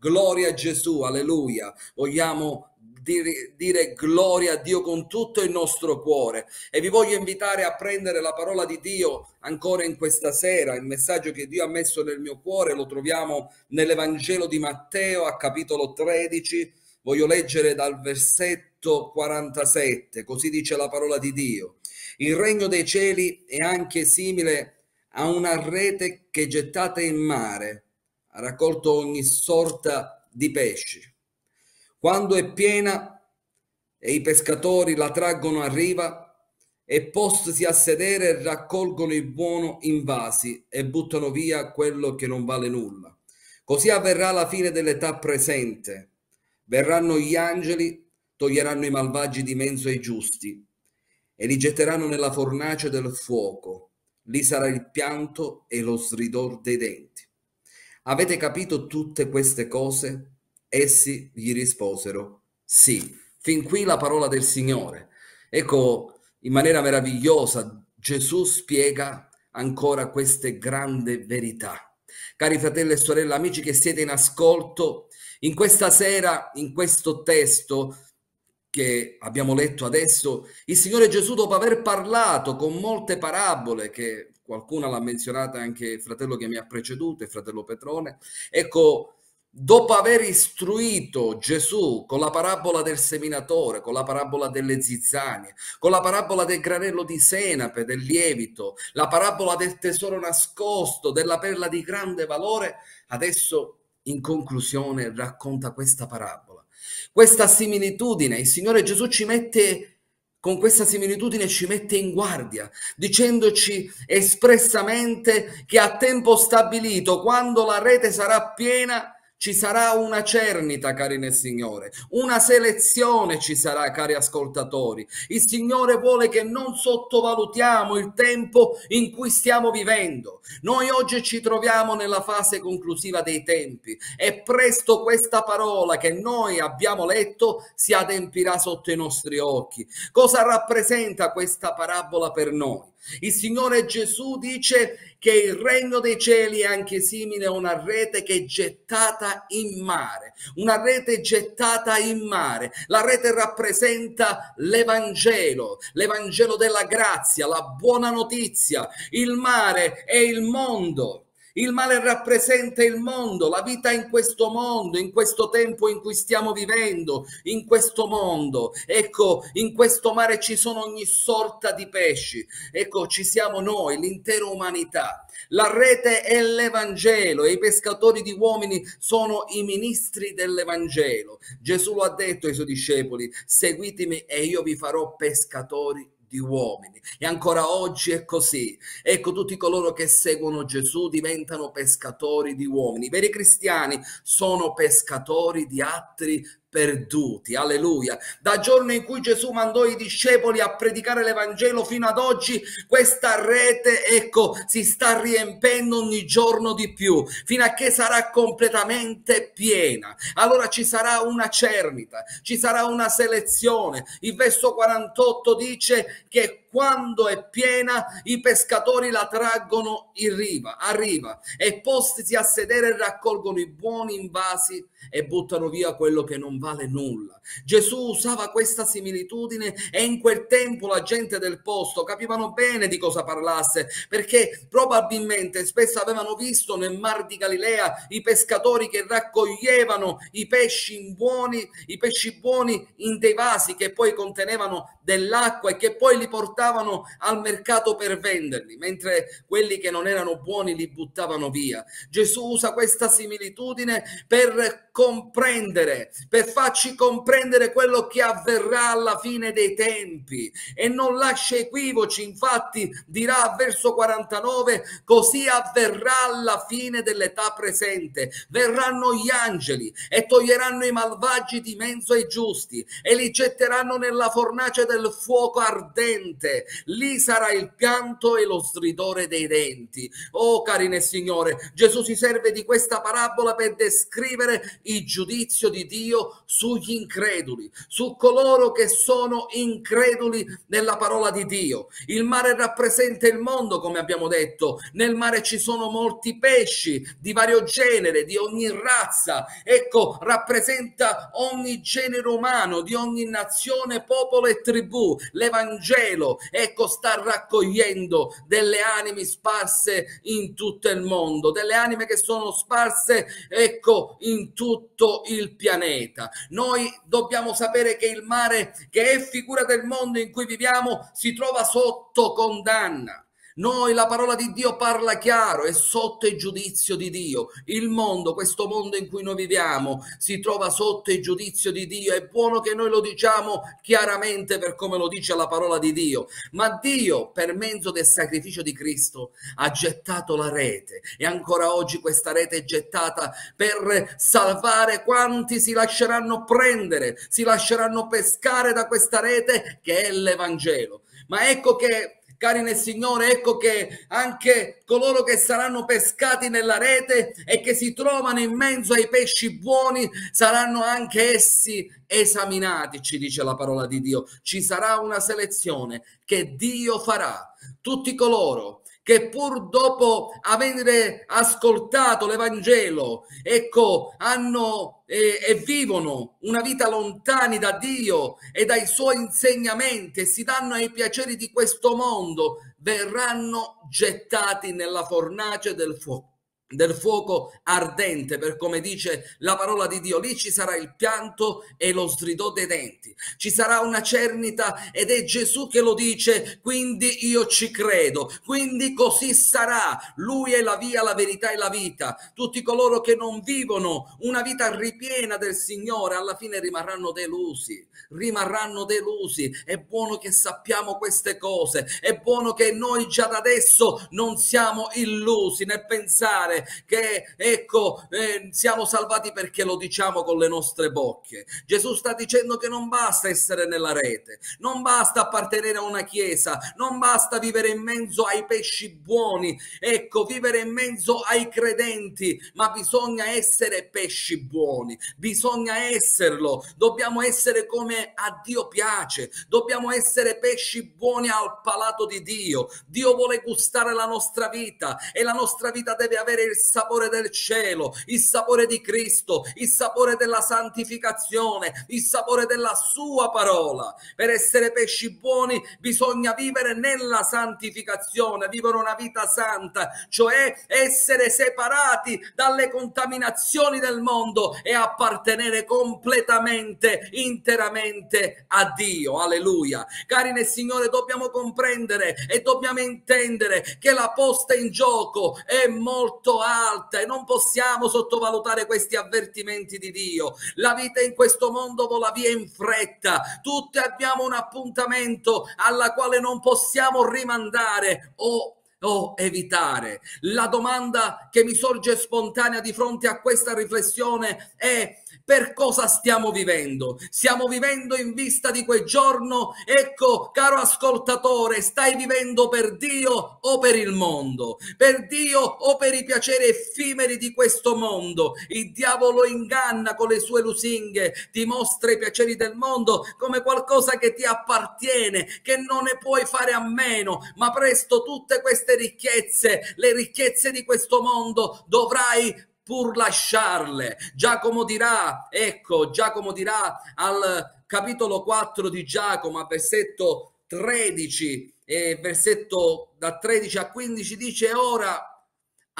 Gloria a Gesù, alleluia. Vogliamo dire, dire, gloria a Dio con tutto il nostro cuore. E vi voglio invitare a prendere la parola di Dio ancora in questa sera. Il messaggio che Dio ha messo nel mio cuore lo troviamo nell'Evangelo di Matteo a capitolo 13. Voglio leggere dal versetto 47, così dice la parola di Dio. Il regno dei cieli è anche simile a una rete che gettate in mare ha raccolto ogni sorta di pesci. Quando è piena e i pescatori la traggono a riva e postosi a sedere raccolgono il buono in vasi e buttano via quello che non vale nulla. Così avverrà la fine dell'età presente. Verranno gli angeli, toglieranno i malvagi di mezzo ai giusti e li getteranno nella fornace del fuoco. Lì sarà il pianto e lo stridor dei denti. Avete capito tutte queste cose? Essi gli risposero, sì. Fin qui la parola del Signore. Ecco, in maniera meravigliosa Gesù spiega ancora queste grandi verità. Cari fratelli e sorelle, amici che siete in ascolto, in questa sera, in questo testo che abbiamo letto adesso, il Signore Gesù, dopo aver parlato con molte parabole che qualcuna l'ha menzionata anche il fratello che mi ha preceduto, il fratello Petrone. Ecco, dopo aver istruito Gesù con la parabola del seminatore, con la parabola delle zizzanie, con la parabola del granello di senape, del lievito, la parabola del tesoro nascosto, della perla di grande valore, adesso in conclusione racconta questa parabola. Questa similitudine, il Signore Gesù ci mette con questa similitudine ci mette in guardia, dicendoci espressamente che a tempo stabilito, quando la rete sarà piena, ci sarà una cernita, cari nel Signore, una selezione ci sarà, cari ascoltatori. Il Signore vuole che non sottovalutiamo il tempo in cui stiamo vivendo. Noi oggi ci troviamo nella fase conclusiva dei tempi e presto questa parola che noi abbiamo letto si adempirà sotto i nostri occhi. Cosa rappresenta questa parabola per noi? Il Signore Gesù dice che il regno dei cieli è anche simile a una rete che è gettata in mare, una rete gettata in mare. La rete rappresenta l'Evangelo, l'Evangelo della grazia, la buona notizia. Il mare è il mondo. Il male rappresenta il mondo, la vita in questo mondo, in questo tempo in cui stiamo vivendo, in questo mondo. Ecco, in questo mare ci sono ogni sorta di pesci. Ecco, ci siamo noi, l'intera umanità. La rete è l'Evangelo e i pescatori di uomini sono i ministri dell'Evangelo. Gesù lo ha detto ai suoi discepoli, seguitemi e io vi farò pescatori di uomini. E ancora oggi è così. Ecco, tutti coloro che seguono Gesù diventano pescatori di uomini. I veri cristiani sono pescatori di altri perduti. Alleluia. Da giorno in cui Gesù mandò i discepoli a predicare l'Evangelo fino ad oggi, questa rete, ecco, si sta riempendo ogni giorno di più, fino a che sarà completamente piena. Allora ci sarà una cernita, ci sarà una selezione. Il verso 48 dice che quando è piena i pescatori la traggono in riva, a riva e postisi a sedere raccolgono i buoni invasi e buttano via quello che non vale nulla. Gesù usava questa similitudine e in quel tempo la gente del posto capivano bene di cosa parlasse perché probabilmente spesso avevano visto nel mar di Galilea i pescatori che raccoglievano i pesci buoni, i pesci buoni in dei vasi che poi contenevano dell'acqua e che poi li portavano al mercato per venderli, mentre quelli che non erano buoni li buttavano via. Gesù usa questa similitudine per comprendere, per farci comprendere quello che avverrà alla fine dei tempi. E non lascia equivoci, infatti dirà verso 49, così avverrà alla fine dell'età presente, verranno gli angeli e toglieranno i malvagi di mezzo ai giusti e li getteranno nella fornace del fuoco ardente, lì sarà il pianto e lo stridore dei denti. Oh cari nel Signore, Gesù si serve di questa parabola per descrivere il giudizio di Dio sugli increduli, su coloro che sono increduli nella parola di Dio. Il mare rappresenta il mondo, come abbiamo detto. Nel mare ci sono molti pesci di vario genere, di ogni razza. Ecco, rappresenta ogni genere umano, di ogni nazione, popolo e tribù. L'Evangelo, ecco, sta raccogliendo delle anime sparse in tutto il mondo, delle anime che sono sparse, ecco, in tutto il pianeta. Noi dobbiamo sapere che il mare, che è figura del mondo in cui viviamo, si trova sotto condanna. Noi, la parola di Dio parla chiaro, è sotto il giudizio di Dio. Il mondo, questo mondo in cui noi viviamo, si trova sotto il giudizio di Dio. È buono che noi lo diciamo chiaramente per come lo dice la parola di Dio. Ma Dio, per mezzo del sacrificio di Cristo, ha gettato la rete e ancora oggi questa rete è gettata per salvare quanti si lasceranno prendere, si lasceranno pescare da questa rete che è l'Evangelo. Ma ecco che Cari nel Signore, ecco che anche coloro che saranno pescati nella rete e che si trovano in mezzo ai pesci buoni saranno anche essi esaminati, ci dice la parola di Dio. Ci sarà una selezione che Dio farà. Tutti coloro che pur dopo aver ascoltato l'Evangelo, ecco, hanno e, e, vivono una vita lontani da Dio e dai suoi insegnamenti e si danno ai piaceri di questo mondo, verranno gettati nella fornace del fuoco del fuoco ardente, per come dice la parola di Dio, lì ci sarà il pianto e lo stridò dei denti, ci sarà una cernita ed è Gesù che lo dice, quindi io ci credo, quindi così sarà, lui è la via, la verità e la vita, tutti coloro che non vivono una vita ripiena del Signore alla fine rimarranno delusi, rimarranno delusi, è buono che sappiamo queste cose, è buono che noi già da adesso non siamo illusi nel pensare che ecco eh, siamo salvati perché lo diciamo con le nostre bocche. Gesù sta dicendo che non basta essere nella rete, non basta appartenere a una chiesa, non basta vivere in mezzo ai pesci buoni, ecco, vivere in mezzo ai credenti, ma bisogna essere pesci buoni, bisogna esserlo, dobbiamo essere come a Dio piace, dobbiamo essere pesci buoni al palato di Dio. Dio vuole gustare la nostra vita e la nostra vita deve avere il sapore del cielo, il sapore di Cristo, il sapore della santificazione, il sapore della sua parola. Per essere pesci buoni bisogna vivere nella santificazione, vivere una vita santa, cioè essere separati dalle contaminazioni del mondo e appartenere completamente, interamente a Dio. Alleluia. Cari nel Signore, dobbiamo comprendere e dobbiamo intendere che la posta in gioco è molto alta e non possiamo sottovalutare questi avvertimenti di Dio. La vita in questo mondo vola via in fretta, tutti abbiamo un appuntamento alla quale non possiamo rimandare o o evitare. La domanda che mi sorge spontanea di fronte a questa riflessione è per cosa stiamo vivendo? Stiamo vivendo in vista di quel giorno? Ecco, caro ascoltatore, stai vivendo per Dio o per il mondo? Per Dio o per i piaceri effimeri di questo mondo? Il diavolo inganna con le sue lusinghe, ti mostra i piaceri del mondo come qualcosa che ti appartiene, che non ne puoi fare a meno, ma presto tutte queste ricchezze, le ricchezze di questo mondo, dovrai pur lasciarle. Giacomo dirà, ecco, Giacomo dirà al capitolo 4 di Giacomo, versetto 13, e versetto da 13 a 15 dice ora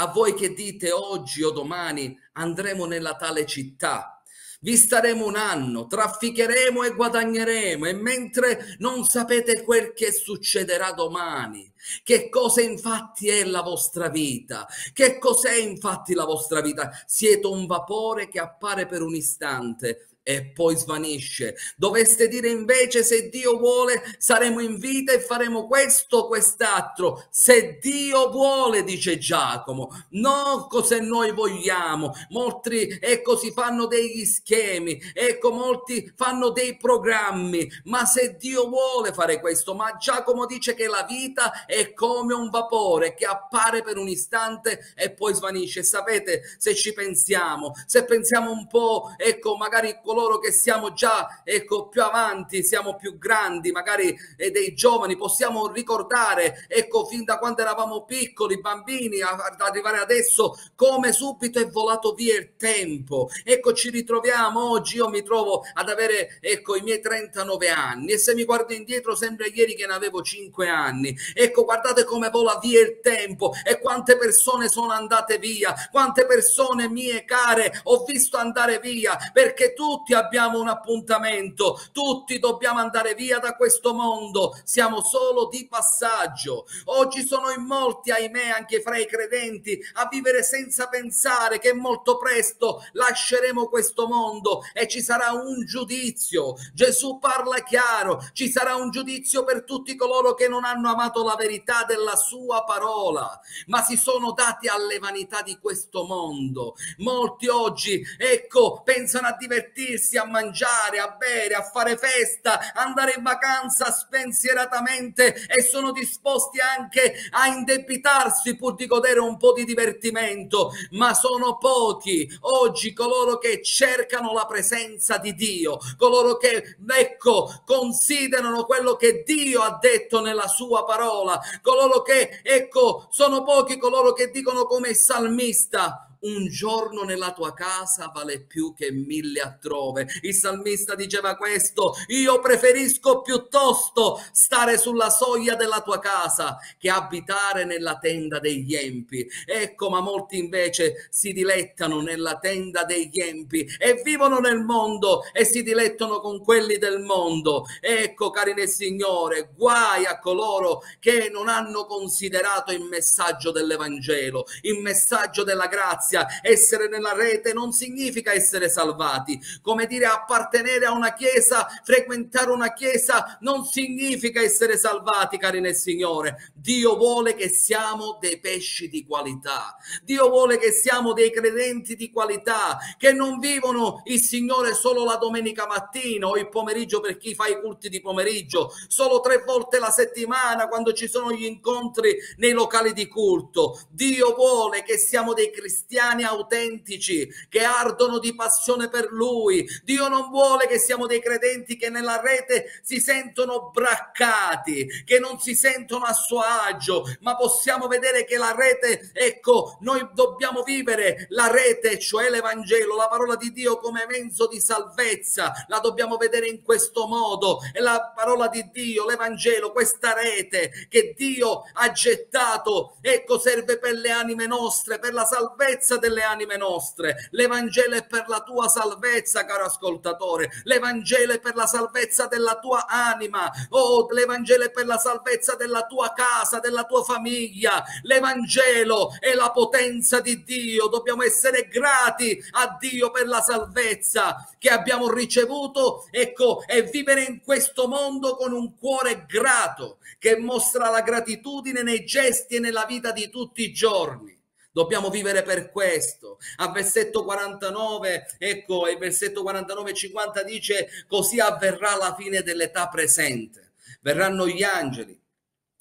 a voi che dite oggi o domani andremo nella tale città vi staremo un anno, trafficheremo e guadagneremo e mentre non sapete quel che succederà domani, che cosa infatti è la vostra vita? Che cos'è infatti la vostra vita? Siete un vapore che appare per un istante e poi svanisce. Doveste dire invece se Dio vuole saremo in vita e faremo questo o quest'altro. Se Dio vuole, dice Giacomo, non se noi vogliamo. Molti, ecco, si fanno degli schemi, ecco, molti fanno dei programmi, ma se Dio vuole fare questo, ma Giacomo dice che la vita è come un vapore che appare per un istante e poi svanisce. Sapete, se ci pensiamo, se pensiamo un po', ecco, magari coloro coloro che siamo già ecco, più avanti, siamo più grandi, magari eh, dei giovani, possiamo ricordare, ecco, fin da quando eravamo piccoli, bambini, ad arrivare adesso, come subito è volato via il tempo. Ecco, ci ritroviamo oggi, io mi trovo ad avere, ecco, i miei 39 anni e se mi guardo indietro sembra ieri che ne avevo 5 anni. Ecco, guardate come vola via il tempo e quante persone sono andate via, quante persone mie care ho visto andare via, perché tutti tutti abbiamo un appuntamento, tutti dobbiamo andare via da questo mondo, siamo solo di passaggio. Oggi sono in molti, ahimè, anche fra i credenti, a vivere senza pensare che molto presto lasceremo questo mondo e ci sarà un giudizio. Gesù parla chiaro, ci sarà un giudizio per tutti coloro che non hanno amato la verità della sua parola, ma si sono dati alle vanità di questo mondo. Molti oggi, ecco, pensano a divertirsi divertirsi, a mangiare, a bere, a fare festa, andare in vacanza spensieratamente e sono disposti anche a indebitarsi pur di godere un po' di divertimento, ma sono pochi oggi coloro che cercano la presenza di Dio, coloro che, ecco, considerano quello che Dio ha detto nella sua parola, coloro che, ecco, sono pochi coloro che dicono come salmista, un giorno nella tua casa vale più che mille altrove. Il salmista diceva questo, io preferisco piuttosto stare sulla soglia della tua casa che abitare nella tenda degli empi. Ecco, ma molti invece si dilettano nella tenda degli empi e vivono nel mondo e si dilettano con quelli del mondo. Ecco, cari nel Signore, guai a coloro che non hanno considerato il messaggio dell'Evangelo, il messaggio della grazia grazia. Essere nella rete non significa essere salvati. Come dire appartenere a una chiesa, frequentare una chiesa non significa essere salvati, cari nel Signore. Dio vuole che siamo dei pesci di qualità. Dio vuole che siamo dei credenti di qualità, che non vivono il Signore solo la domenica mattina o il pomeriggio per chi fa i culti di pomeriggio, solo tre volte la settimana quando ci sono gli incontri nei locali di culto. Dio vuole che siamo dei cristiani cristiani autentici che ardono di passione per lui. Dio non vuole che siamo dei credenti che nella rete si sentono braccati, che non si sentono a suo agio, ma possiamo vedere che la rete, ecco, noi dobbiamo vivere la rete, cioè l'Evangelo, la parola di Dio come mezzo di salvezza, la dobbiamo vedere in questo modo. E la parola di Dio, l'Evangelo, questa rete che Dio ha gettato, ecco, serve per le anime nostre, per la salvezza salvezza delle anime nostre. L'Evangelo è per la tua salvezza, caro ascoltatore. L'Evangelo è per la salvezza della tua anima. Oh, l'Evangelo è per la salvezza della tua casa, della tua famiglia. L'Evangelo è la potenza di Dio. Dobbiamo essere grati a Dio per la salvezza che abbiamo ricevuto, ecco, e vivere in questo mondo con un cuore grato che mostra la gratitudine nei gesti e nella vita di tutti i giorni. Dobbiamo vivere per questo. A versetto 49, ecco, il versetto 49 e 50 dice, così avverrà la fine dell'età presente. Verranno gli angeli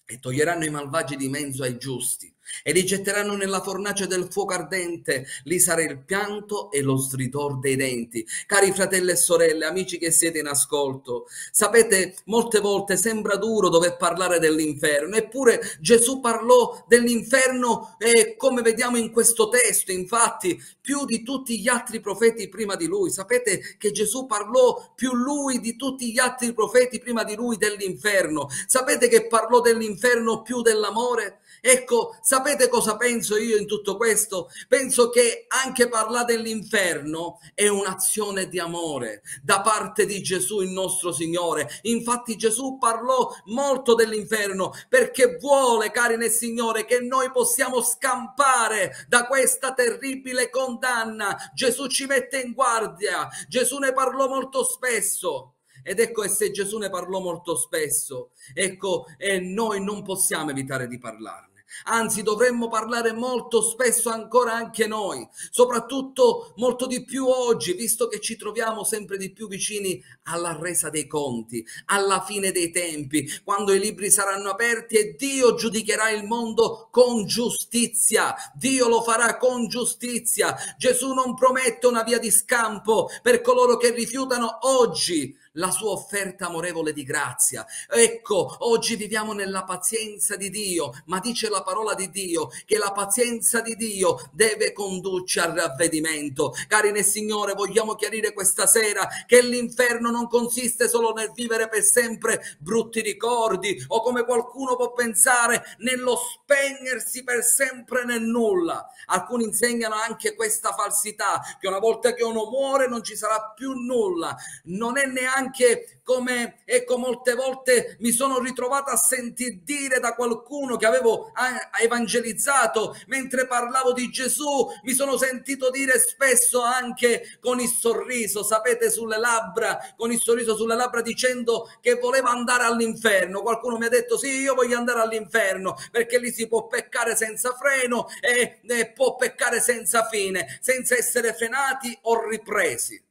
e toglieranno i malvagi di mezzo ai giusti e li getteranno nella fornace del fuoco ardente, lì sarà il pianto e lo stridor dei denti. Cari fratelli e sorelle, amici che siete in ascolto, sapete, molte volte sembra duro dover parlare dell'inferno, eppure Gesù parlò dell'inferno eh, come vediamo in questo testo, infatti, più di tutti gli altri profeti prima di lui. Sapete che Gesù parlò più lui di tutti gli altri profeti prima di lui dell'inferno. Sapete che parlò dell'inferno più dell'amore? Ecco, sapete cosa penso io in tutto questo? Penso che anche parlare dell'inferno è un'azione di amore da parte di Gesù, il nostro Signore. Infatti Gesù parlò molto dell'inferno perché vuole, cari nel Signore, che noi possiamo scampare da questa terribile condanna. Gesù ci mette in guardia, Gesù ne parlò molto spesso. Ed ecco, e se Gesù ne parlò molto spesso, ecco, e noi non possiamo evitare di parlarne. Anzi, dovremmo parlare molto spesso ancora anche noi, soprattutto molto di più oggi, visto che ci troviamo sempre di più vicini alla resa dei conti, alla fine dei tempi, quando i libri saranno aperti e Dio giudicherà il mondo con giustizia. Dio lo farà con giustizia. Gesù non promette una via di scampo per coloro che rifiutano oggi la sua offerta amorevole di grazia. Ecco, oggi viviamo nella pazienza di Dio, ma dice la parola di Dio che la pazienza di Dio deve condurci al ravvedimento. Cari nel Signore, vogliamo chiarire questa sera che l'inferno non consiste solo nel vivere per sempre brutti ricordi o come qualcuno può pensare nello spegnersi per sempre nel nulla. Alcuni insegnano anche questa falsità, che una volta che uno muore non ci sarà più nulla. Non è neanche anche come ecco molte volte mi sono ritrovato a sentir dire da qualcuno che avevo evangelizzato mentre parlavo di Gesù, mi sono sentito dire spesso anche con il sorriso, sapete, sulle labbra, con il sorriso sulle labbra dicendo che voleva andare all'inferno. Qualcuno mi ha detto sì, io voglio andare all'inferno perché lì si può peccare senza freno e, e può peccare senza fine, senza essere frenati o ripresi.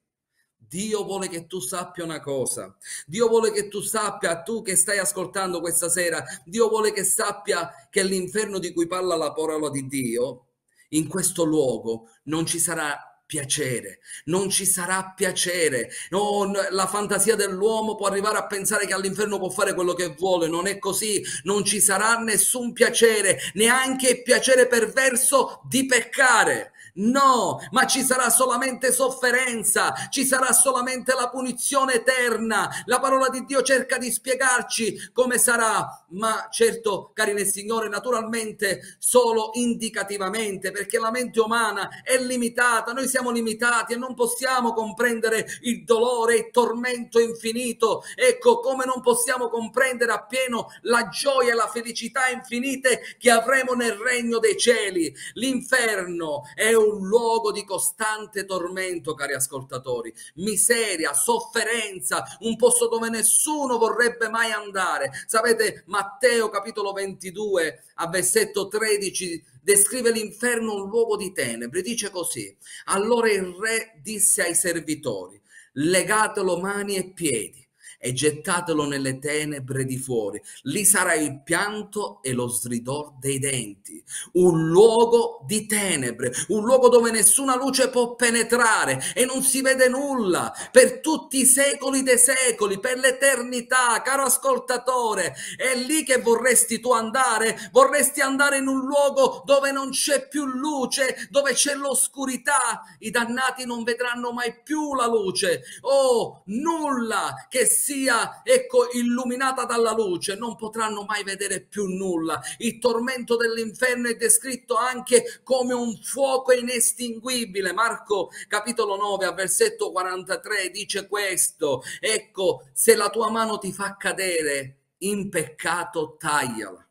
Dio vuole che tu sappia una cosa, Dio vuole che tu sappia, tu che stai ascoltando questa sera, Dio vuole che sappia che l'inferno di cui parla la parola di Dio, in questo luogo non ci sarà piacere, non ci sarà piacere. No, la fantasia dell'uomo può arrivare a pensare che all'inferno può fare quello che vuole, non è così, non ci sarà nessun piacere, neanche il piacere perverso di peccare. No, ma ci sarà solamente sofferenza, ci sarà solamente la punizione eterna. La parola di Dio cerca di spiegarci come sarà, ma certo, cari nel Signore, naturalmente solo indicativamente, perché la mente umana è limitata, noi siamo limitati e non possiamo comprendere il dolore, il tormento infinito. Ecco, come non possiamo comprendere appieno la gioia e la felicità infinite che avremo nel regno dei cieli. L'inferno è un un luogo di costante tormento, cari ascoltatori, miseria, sofferenza, un posto dove nessuno vorrebbe mai andare. Sapete, Matteo capitolo 22 a versetto 13 descrive l'inferno un luogo di tenebre, dice così, allora il re disse ai servitori, legatelo mani e piedi e gettatelo nelle tenebre di fuori. Lì sarà il pianto e lo stridor dei denti. Un luogo di tenebre, un luogo dove nessuna luce può penetrare e non si vede nulla per tutti i secoli dei secoli, per l'eternità, caro ascoltatore. È lì che vorresti tu andare? Vorresti andare in un luogo dove non c'è più luce, dove c'è l'oscurità? I dannati non vedranno mai più la luce. Oh, nulla che sia sia ecco illuminata dalla luce non potranno mai vedere più nulla. Il tormento dell'inferno è descritto anche come un fuoco inestinguibile. Marco capitolo 9 a versetto 43 dice questo ecco se la tua mano ti fa cadere in peccato tagliala.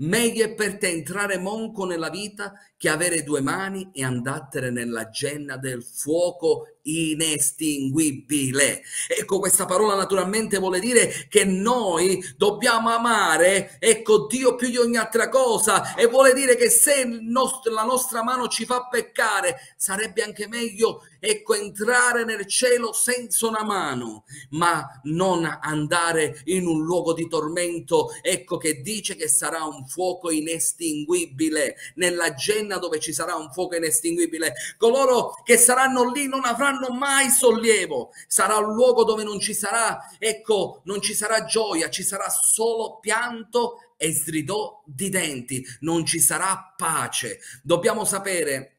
Meglio è per te entrare monco nella vita che avere due mani e andattere nella genna del fuoco inestinguibile. Ecco, questa parola naturalmente vuole dire che noi dobbiamo amare, ecco, Dio più di ogni altra cosa e vuole dire che se nostro, la nostra mano ci fa peccare, sarebbe anche meglio, ecco, entrare nel cielo senza una mano, ma non andare in un luogo di tormento, ecco, che dice che sarà un fuoco inestinguibile, nella genna dove ci sarà un fuoco inestinguibile. Coloro che saranno lì non avranno avranno mai sollievo. Sarà un luogo dove non ci sarà, ecco, non ci sarà gioia, ci sarà solo pianto e stridò di denti, non ci sarà pace. Dobbiamo sapere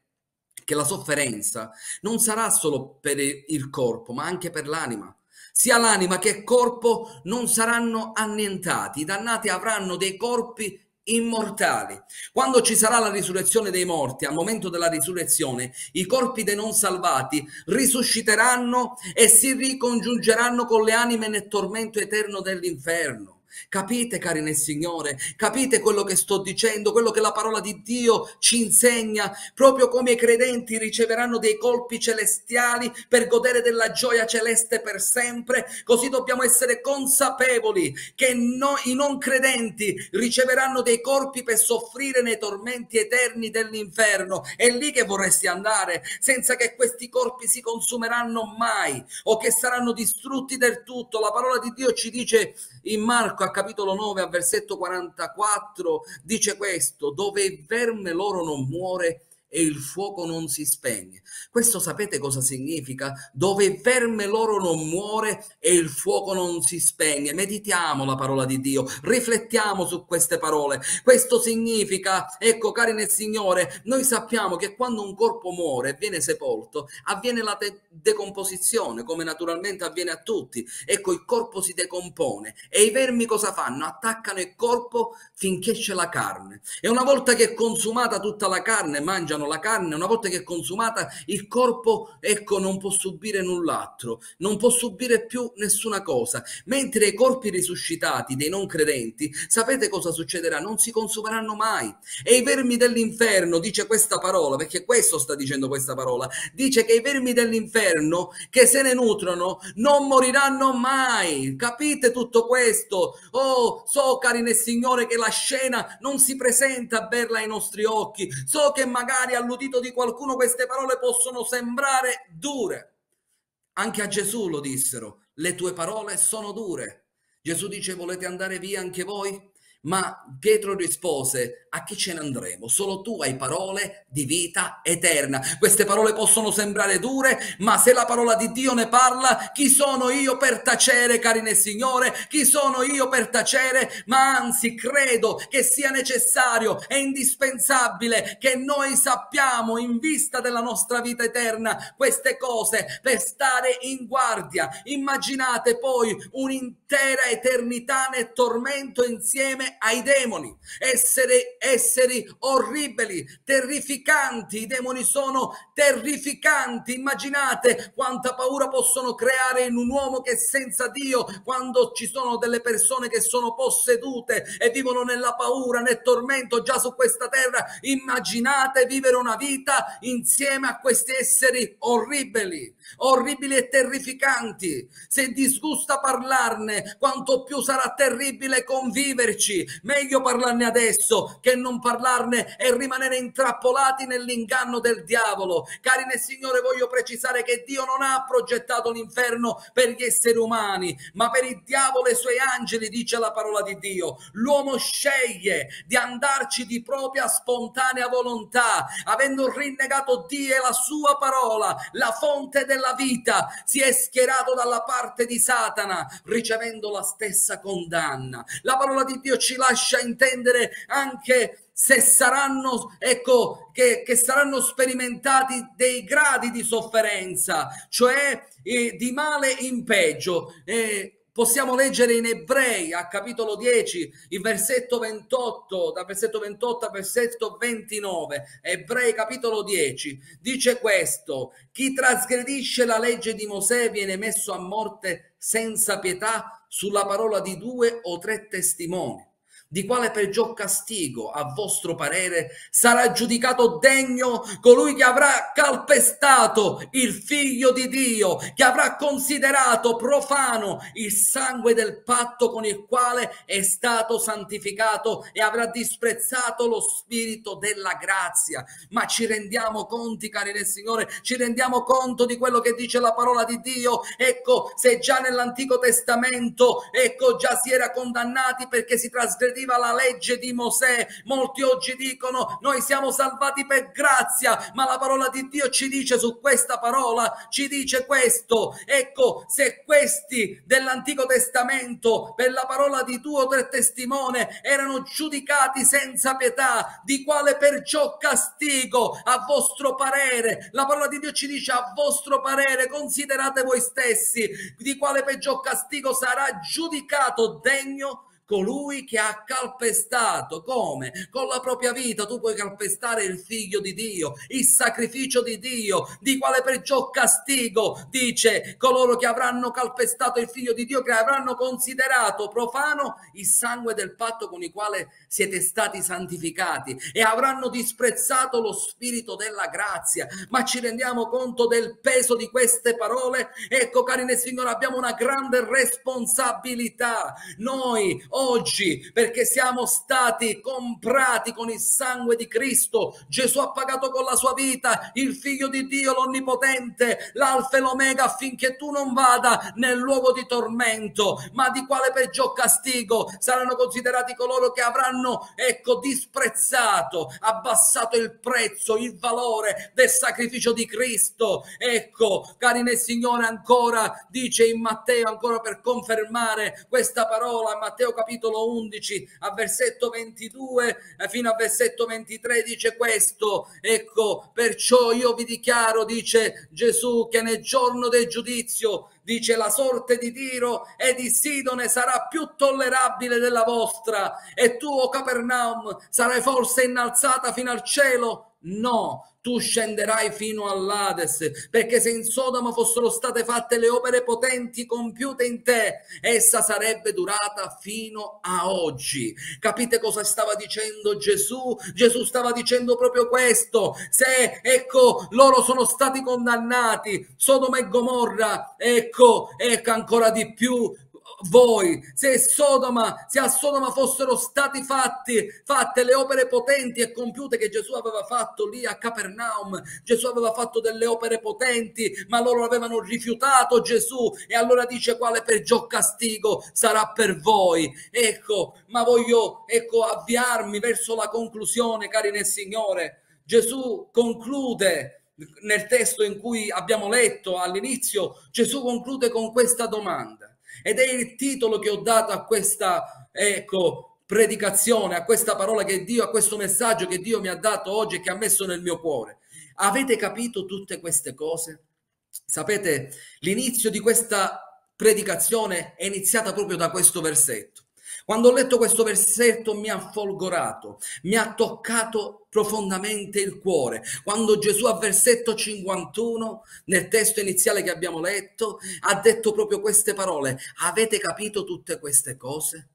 che la sofferenza non sarà solo per il corpo, ma anche per l'anima. Sia l'anima che il corpo non saranno annientati, i dannati avranno dei corpi immortali. Quando ci sarà la risurrezione dei morti, al momento della risurrezione, i corpi dei non salvati risusciteranno e si ricongiungeranno con le anime nel tormento eterno dell'inferno. Capite, cari nel Signore? Capite quello che sto dicendo, quello che la parola di Dio ci insegna? Proprio come i credenti riceveranno dei colpi celestiali per godere della gioia celeste per sempre, così dobbiamo essere consapevoli che no, i non credenti riceveranno dei colpi per soffrire nei tormenti eterni dell'inferno. È lì che vorresti andare, senza che questi corpi si consumeranno mai o che saranno distrutti del tutto. La parola di Dio ci dice in Marco a capitolo 9, a versetto 44, dice questo, dove il verme loro non muore e il fuoco non si spegne. Questo sapete cosa significa? Dove verme loro non muore e il fuoco non si spegne. Meditiamo la parola di Dio, riflettiamo su queste parole. Questo significa, ecco cari nel Signore, noi sappiamo che quando un corpo muore e viene sepolto, avviene la de- decomposizione, come naturalmente avviene a tutti. Ecco, il corpo si decompone e i vermi cosa fanno? Attaccano il corpo finché c'è la carne. E una volta che è consumata tutta la carne, mangiano mangiano la carne, una volta che è consumata, il corpo, ecco, non può subire null'altro, non può subire più nessuna cosa. Mentre i corpi risuscitati dei non credenti, sapete cosa succederà? Non si consumeranno mai. E i vermi dell'inferno, dice questa parola, perché questo sta dicendo questa parola, dice che i vermi dell'inferno che se ne nutrono non moriranno mai. Capite tutto questo? Oh, so cari nel Signore che la scena non si presenta bella ai nostri occhi. So che magari magari all'udito di qualcuno queste parole possono sembrare dure. Anche a Gesù lo dissero, le tue parole sono dure. Gesù dice volete andare via anche voi? Ma Pietro rispose, a chi ce ne andremo? Solo tu hai parole di vita eterna. Queste parole possono sembrare dure, ma se la parola di Dio ne parla, chi sono io per tacere, cari nel Signore? Chi sono io per tacere? Ma anzi, credo che sia necessario e indispensabile che noi sappiamo in vista della nostra vita eterna queste cose per stare in guardia. Immaginate poi un'intera eternità nel tormento insieme ai demoni, essere esseri orribili, terrificanti. I demoni sono terrificanti. Immaginate quanta paura possono creare in un uomo che è senza Dio quando ci sono delle persone che sono possedute e vivono nella paura, nel tormento già su questa terra. Immaginate vivere una vita insieme a questi esseri orribili, orribili e terrificanti. Se disgusta parlarne, quanto più sarà terribile conviverci Meglio parlarne adesso che non parlarne e rimanere intrappolati nell'inganno del diavolo. Cari nel Signore, voglio precisare che Dio non ha progettato l'inferno per gli esseri umani, ma per il diavolo e i suoi angeli, dice la parola di Dio. L'uomo sceglie di andarci di propria spontanea volontà, avendo rinnegato Dio e la sua parola, la fonte della vita, si è schierato dalla parte di Satana, ricevendo la stessa condanna. La parola di Dio ci lascia intendere anche se saranno, ecco, che, che saranno sperimentati dei gradi di sofferenza, cioè eh, di male in peggio. Eh, Possiamo leggere in Ebrei a capitolo 10, il versetto 28, dal versetto 28 al versetto 29. Ebrei capitolo 10 dice questo: Chi trasgredisce la legge di Mosè viene messo a morte senza pietà sulla parola di due o tre testimoni di quale peggior castigo, a vostro parere, sarà giudicato degno colui che avrà calpestato il figlio di Dio, che avrà considerato profano il sangue del patto con il quale è stato santificato e avrà disprezzato lo spirito della grazia. Ma ci rendiamo conti, cari del Signore, ci rendiamo conto di quello che dice la parola di Dio. Ecco, se già nell'Antico Testamento, ecco, già si era condannati perché si trasgrediva serviva la legge di Mosè. Molti oggi dicono noi siamo salvati per grazia, ma la parola di Dio ci dice su questa parola, ci dice questo. Ecco, se questi dell'Antico Testamento per la parola di due o tre testimone erano giudicati senza pietà, di quale perciò castigo a vostro parere? La parola di Dio ci dice a vostro parere, considerate voi stessi di quale peggior castigo sarà giudicato degno colui che ha calpestato. Come? Con la propria vita tu puoi calpestare il figlio di Dio, il sacrificio di Dio, di quale peggior castigo, dice coloro che avranno calpestato il figlio di Dio, che avranno considerato profano il sangue del patto con il quale siete stati santificati e avranno disprezzato lo spirito della grazia. Ma ci rendiamo conto del peso di queste parole? Ecco, cari nel Signore, abbiamo una grande responsabilità. Noi oggi, perché siamo stati comprati con il sangue di Cristo, Gesù ha pagato con la sua vita, il figlio di Dio, l'onnipotente, l'alfa e l'omega, affinché tu non vada nel luogo di tormento, ma di quale peggior castigo saranno considerati coloro che avranno, ecco, disprezzato, abbassato il prezzo, il valore del sacrificio di Cristo. Ecco, cari nel Signore, ancora dice in Matteo, ancora per confermare questa parola, Matteo capitolo 11, a versetto 22 eh, fino a versetto 23 dice questo, ecco, perciò io vi dichiaro, dice Gesù, che nel giorno del giudizio dice la sorte di Tiro e di Sidone sarà più tollerabile della vostra e tu, o Capernaum, sarai forse innalzata fino al cielo? No, tu scenderai fino all'Ades, perché se in Sodoma fossero state fatte le opere potenti compiute in te, essa sarebbe durata fino a oggi. Capite cosa stava dicendo Gesù? Gesù stava dicendo proprio questo. Se, ecco, loro sono stati condannati, Sodoma e Gomorra, ecco, ecco ancora di più, voi, se Sodoma, se a Sodoma fossero stati fatti, fatte le opere potenti e compiute che Gesù aveva fatto lì a Capernaum, Gesù aveva fatto delle opere potenti, ma loro avevano rifiutato Gesù e allora dice quale peggior castigo sarà per voi. Ecco, ma voglio ecco avviarmi verso la conclusione, cari nel Signore. Gesù conclude nel testo in cui abbiamo letto all'inizio, Gesù conclude con questa domanda. Ed è il titolo che ho dato a questa, ecco, predicazione, a questa parola che Dio, a questo messaggio che Dio mi ha dato oggi e che ha messo nel mio cuore. Avete capito tutte queste cose? Sapete, l'inizio di questa predicazione è iniziata proprio da questo versetto. Quando ho letto questo versetto mi ha folgorato, mi ha toccato profondamente il cuore. Quando Gesù a versetto 51, nel testo iniziale che abbiamo letto, ha detto proprio queste parole, avete capito tutte queste cose?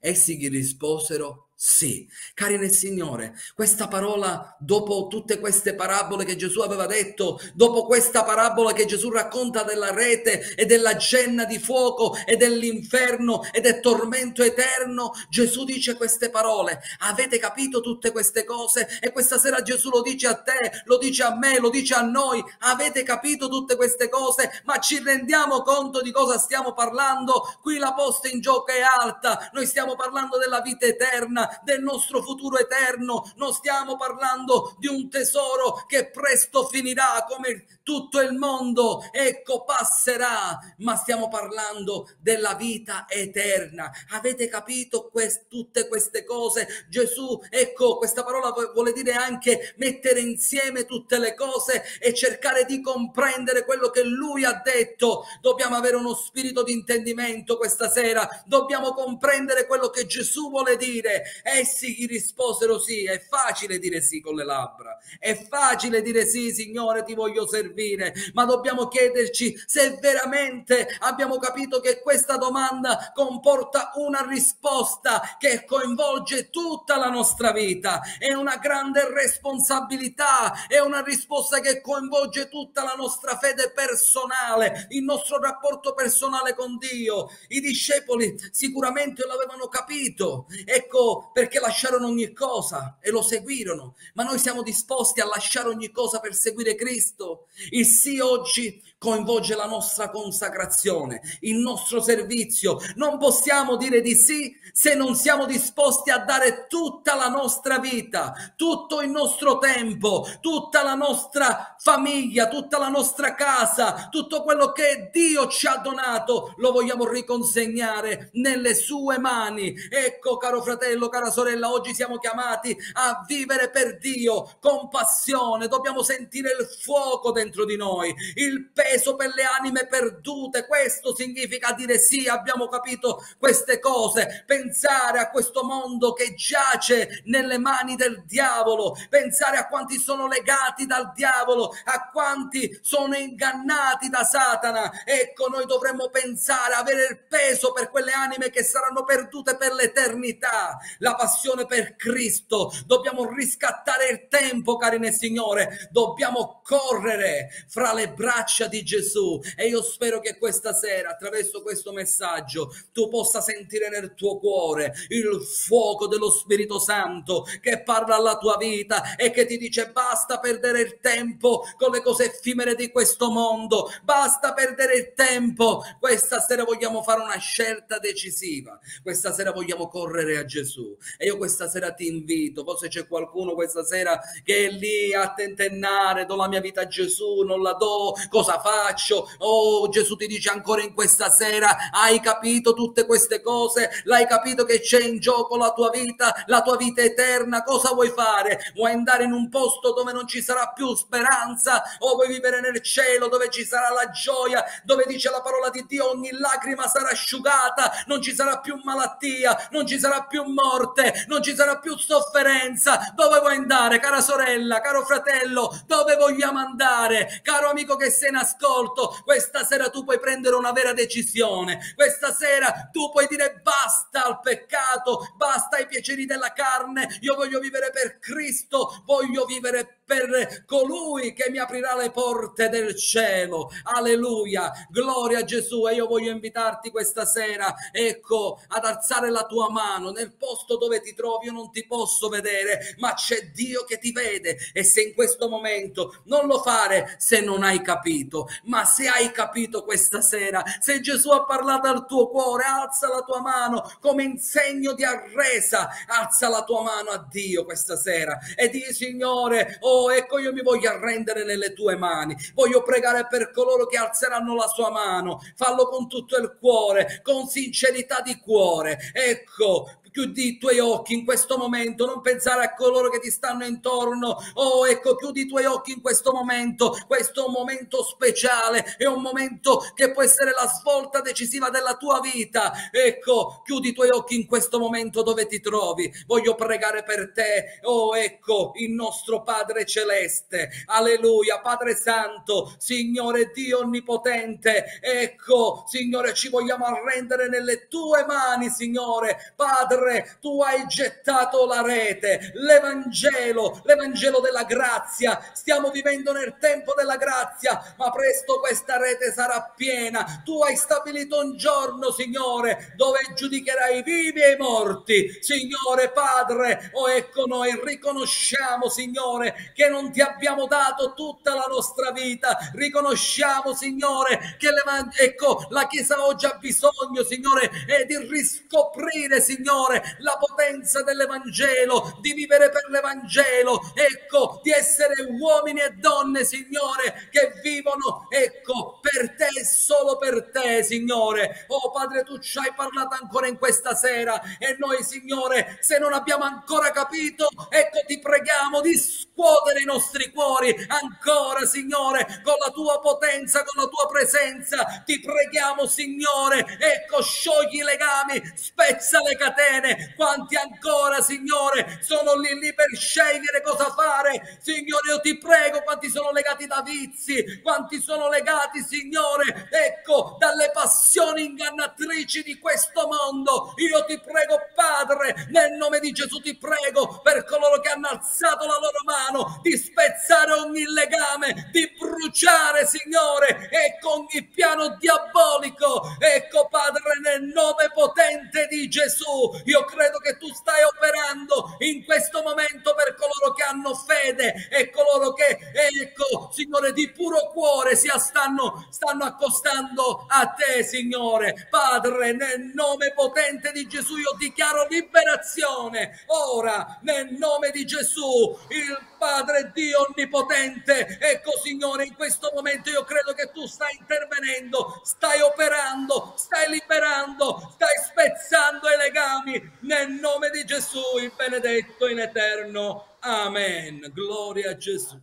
Essi gli risposero sì, cari nel Signore, questa parola, dopo tutte queste parabole che Gesù aveva detto, dopo questa parabola che Gesù racconta della rete e della genna di fuoco e dell'inferno e del tormento eterno, Gesù dice queste parole. Avete capito tutte queste cose? E questa sera Gesù lo dice a te, lo dice a me, lo dice a noi. Avete capito tutte queste cose? Ma ci rendiamo conto di cosa stiamo parlando? Qui la posta in gioco è alta, noi stiamo parlando della vita eterna del nostro futuro eterno, non stiamo parlando di un tesoro che presto finirà come tutto il mondo, ecco, passerà, ma stiamo parlando della vita eterna. Avete capito quest- tutte queste cose? Gesù, ecco, questa parola vuole dire anche mettere insieme tutte le cose e cercare di comprendere quello che lui ha detto. Dobbiamo avere uno spirito di intendimento questa sera, dobbiamo comprendere quello che Gesù vuole dire Essi gli risposero sì, è facile dire sì con le labbra, è facile dire sì, Signore, ti voglio servire, ma dobbiamo chiederci se veramente abbiamo capito che questa domanda comporta una risposta che coinvolge tutta la nostra vita. È una grande responsabilità, è una risposta che coinvolge tutta la nostra fede personale, il nostro rapporto personale con Dio. I discepoli sicuramente l'avevano capito. Ecco perché lasciarono ogni cosa e lo seguirono, ma noi siamo disposti a lasciare ogni cosa per seguire Cristo. Il sì oggi coinvolge la nostra consacrazione, il nostro servizio. Non possiamo dire di sì se non siamo disposti a dare tutta la nostra vita, tutto il nostro tempo, tutta la nostra famiglia, tutta la nostra casa, tutto quello che Dio ci ha donato, lo vogliamo riconsegnare nelle sue mani. Ecco, caro fratello, cara sorella, oggi siamo chiamati a vivere per Dio con passione, dobbiamo sentire il fuoco dentro di noi, il peso per le anime perdute, questo significa dire sì, abbiamo capito queste cose, pensare a questo mondo che giace nelle mani del diavolo, pensare a quanti sono legati dal diavolo, a quanti sono ingannati da Satana. Ecco, noi dovremmo pensare, avere il peso per quelle anime che saranno perdute per l'eternità, la passione per Cristo. Dobbiamo riscattare il tempo, cari nel Signore, dobbiamo correre fra le braccia di Gesù e io spero che questa sera, attraverso questo messaggio, tu possa sentire nel tuo cuore il fuoco dello Spirito Santo che parla alla tua vita e che ti dice basta perdere il tempo con le cose effimere di questo mondo, basta perdere il tempo. Questa sera vogliamo fare una scelta decisiva, questa sera vogliamo correre a Gesù e io questa sera ti invito, forse c'è qualcuno questa sera che è lì a tentennare, do la mia vita a Gesù, non la do, cosa faccio? Oh, Gesù ti dice ancora in questa sera, hai capito tutte queste cose? L'hai capito che c'è in gioco la tua vita, la tua vita eterna? Cosa vuoi fare? Vuoi andare in un posto dove non ci sarà più speranza o vuoi vivere nel cielo dove ci sarà la gioia, dove dice la parola di Dio ogni lacrima sarà asciugata, non ci sarà più malattia, non ci sarà più morte, non ci sarà più sofferenza. Dove vuoi andare, cara sorella, caro fratello? Dove vogliamo andare? Caro amico che sei in ascolto, questa sera tu puoi prendere una vera decisione. Questa sera tu puoi dire basta al peccato, basta ai piaceri della carne. Io voglio vivere per Cristo, voglio vivere per colui che mi aprirà le porte del cielo. Alleluia. Gloria a Gesù. E io voglio invitarti questa sera, ecco, ad alzare la tua mano nel posto dove ti trovi. Io non ti posso vedere, ma c'è Dio che ti vede. E se in questo momento non lo fare se non hai capito, ma se hai capito questa sera, se Gesù ha parlato al tuo cuore, alza la tua mano come in segno di arresa, alza la tua mano a Dio questa sera e di Signore, oh ecco io mi voglio arrendere nelle tue mani, voglio pregare per coloro che alzeranno la sua mano, fallo con tutto il cuore, con sincerità di cuore, ecco, chiudi i tuoi occhi in questo momento, non pensare a coloro che ti stanno intorno. Oh, ecco, chiudi i tuoi occhi in questo momento. Questo è un momento speciale, è un momento che può essere la svolta decisiva della tua vita. Ecco, chiudi i tuoi occhi in questo momento dove ti trovi. Voglio pregare per te. Oh, ecco, il nostro Padre celeste. Alleluia, Padre Santo, Signore Dio onnipotente. Ecco, Signore, ci vogliamo arrendere nelle tue mani, Signore. Padre Padre, tu hai gettato la rete, l'Evangelo, l'Evangelo della grazia. Stiamo vivendo nel tempo della grazia, ma presto questa rete sarà piena. Tu hai stabilito un giorno, Signore, dove giudicherai i vivi e i morti. Signore Padre, oh ecco noi riconosciamo, Signore, che non ti abbiamo dato tutta la nostra vita. Riconosciamo, Signore, che ecco, la Chiesa oggi ha bisogno, Signore, è di riscoprire, Signore, Signore, la potenza dell'Evangelo, di vivere per l'Evangelo, ecco, di essere uomini e donne, Signore, che vivono, ecco, per te e solo per te, Signore. Oh Padre, tu ci hai parlato ancora in questa sera e noi, Signore, se non abbiamo ancora capito, ecco, ti preghiamo di scuotere i nostri cuori ancora, Signore, con la tua potenza, con la tua presenza. Ti preghiamo, Signore, ecco, sciogli i legami, spezza le catene bene, quanti ancora, Signore, sono lì, lì per scegliere cosa fare. Signore, io ti prego, quanti sono legati da vizi, quanti sono legati, Signore, ecco, dalle passioni ingannatrici di questo mondo. Io ti prego, Padre, nel nome di Gesù ti prego per coloro che hanno alzato la loro mano di spezzare ogni legame, di bruciare, Signore, ecco ogni piano diabolico. Ecco, Padre, nel nome potente di Gesù, io credo che tu stai operando in questo momento per coloro che hanno fede e coloro che, ecco, Signore, di puro cuore si stanno, stanno accostando a te, Signore. Padre, nel nome potente di Gesù io dichiaro liberazione. Ora, nel nome di Gesù, il Padre Dio Onnipotente. Ecco, Signore, in questo momento io credo che tu stai intervenendo, stai operando, stai liberando, stai spezzando i legami nel nome di Gesù, il benedetto in eterno. Amen. Gloria a Gesù.